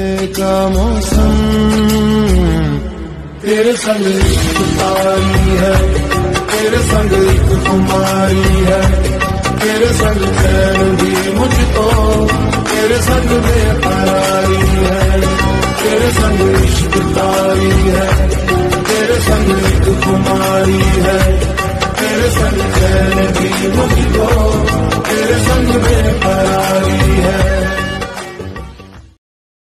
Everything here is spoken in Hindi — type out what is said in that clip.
बदलने का मौसम। तेरे संग एक तारी है तेरे संग एक कुमारी है। तेरे संग चैन भी मुझको तेरे संग में बेकरारी है। तेरे संग इश्क तारी है तेरे संग एक कुमारी है